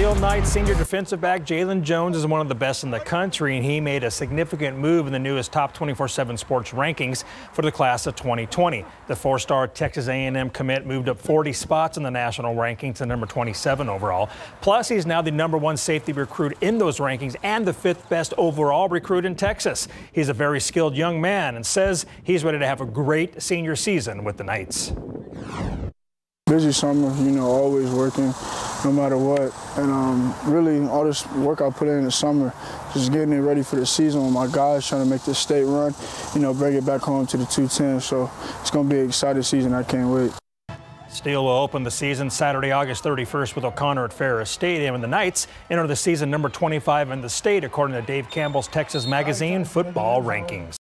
Steele Knight senior defensive back Jaylon Jones is one of the best in the country, and he made a significant move in the newest top 24/7 sports rankings for the class of 2020. The four-star Texas A&M commit moved up 40 spots in the national rankings to number 27 overall. Plus, he's now the number one safety recruit in those rankings and the fifth best overall recruit in Texas. He's a very skilled young man and says he's ready to have a great senior season with the Knights. Busy summer, you know, always working no matter what. And um, really, all this work I put in the summer, just getting it ready for the season with my guys, trying to make this state run, you know, bring it back home to the 210. So it's going to be an exciting season. I can't wait. Steele will open the season Saturday, August 31st with O'Connor at Farris Stadium. And the Knights enter the season number 25 in the state, according to Dave Campbell's Texas Magazine football rankings.